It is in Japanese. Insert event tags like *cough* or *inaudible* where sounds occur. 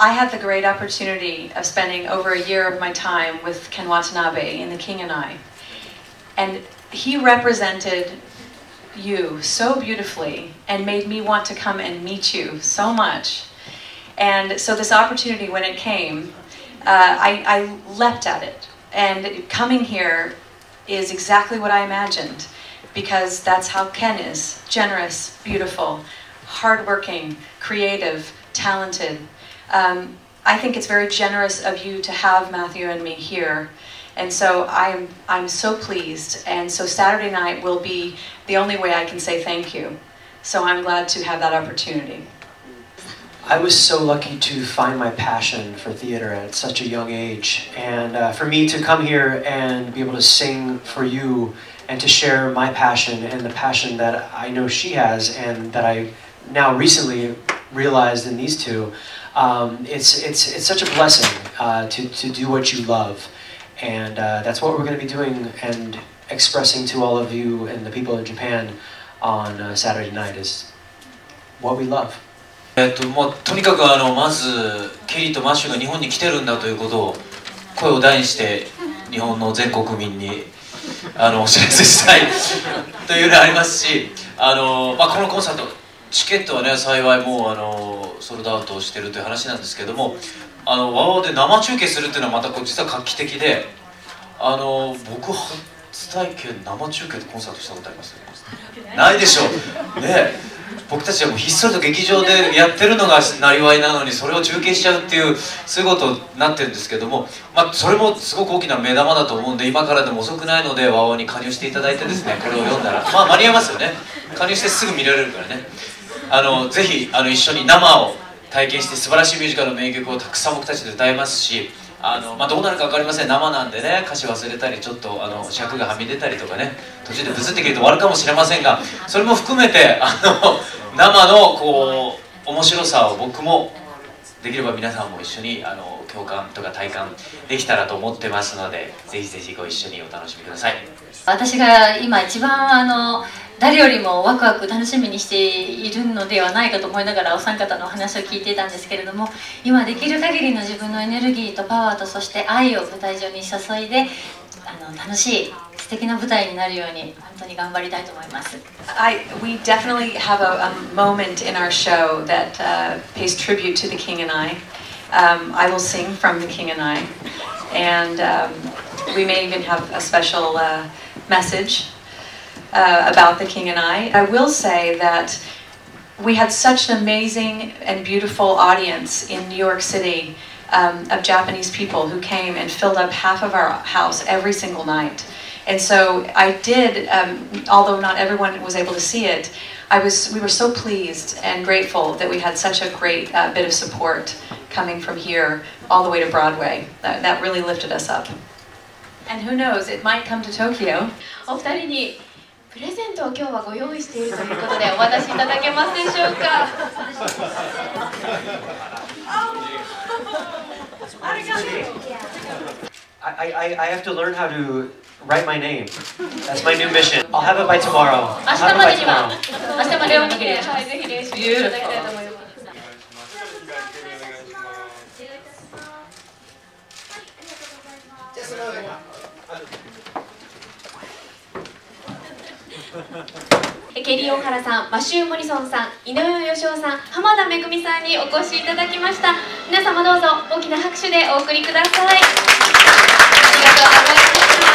I had the great opportunity of spending over a year of my time with Ken Watanabe in The King and I. And he represented you so beautifully and made me want to come and meet you so much. And so, this opportunity, when it came, uh, I, I leapt at it. And coming here is exactly what I imagined because that's how Ken is generous, beautiful, hardworking, creative, talented. Um, I think it's very generous of you to have Matthew and me here. And so I'm, I'm so pleased. And so Saturday night will be the only way I can say thank you. So I'm glad to have that opportunity. I was so lucky to find my passion for theater at such a young age. And uh, for me to come here and be able to sing for you and to share my passion and the passion that I know she has and that I now recently realized in these two, um, it's, it's, it's such a blessing uh, to, to do what you love. And uh, that's what we're going to be doing and expressing to all of you and the people in Japan on uh, Saturday night is what we love. えっともうとにかくあのまずケリーとマッシュが日本に来てるんだということを声を大にして日本の全国民にあのお知らせしたいというのがありますしあの、まあ、このコンサート チケットはね幸いもうあのソールドアウトしてるという話なんですけどもあのワオで生中継するっていうのはまたこう実は画期的であの僕初体験生中継でコンサートしたことあります？ないでしょう。ね。僕たちはもうひっそりと劇場でやってるのがなりわいなのにそれを中継しちゃうっていうそういうことになってるんですけども、まあ、それもすごく大きな目玉だと思うんで今からでも遅くないのでワオに加入していただいてですねこれを読んだら。まあ間に合いますよね。加入してすぐ見られるからね。あのぜひあの一緒に生を体験して素晴らしいミュージカルの名曲をたくさん僕たちで歌いますしあの、まあ、どうなるか分かりません。生なんでね歌詞忘れたりちょっとあの尺がはみ出たりとかね途中でブツって切ると終わるかもしれませんがそれも含めてあの生のこう面白さを僕もできれば皆さんも一緒にあの共感とか体感できたらと思ってますのでぜひぜひご一緒にお楽しみください。私が今一番あの誰よりもワクワク楽しみにしているのではないかと思いながらお三方のお話を聞いていたんですけれども今できる限りの自分のエネルギーとパワーとそして愛を舞台上に注いであの楽しい素敵な舞台になるように本当に頑張りたいと思います。I, we definitely have a, a moment in our show that uh, pays tribute to the King and I. Um, I will sing from the King and I, and um, we may even have a special uh, message uh, about the King and I. I will say that we had such an amazing and beautiful audience in New York City um, of Japanese people who came and filled up half of our house every single night. And so I did, um, although not everyone was able to see it, I was, we were so pleased and grateful that we had such a great uh, bit of support coming from here all the way to Broadway. That, that really lifted us up. And who knows, it might come to Tokyo. お二人に プレゼントを今日はご用意しているということでお渡しいただけますでしょうか I, I, I have to learn how to write my name. That's my new mission. I'll have it by tomorrow. 明 I'll 日 have it ま by でには tomorrow. 明日まで *laughs* ケリー・オハラさん、マシュー・モリソンさん、井上義雄さん、浜田めぐみさんにお越しいただきました。皆様どうぞ大きな拍手でお送りください。ありがとうございます。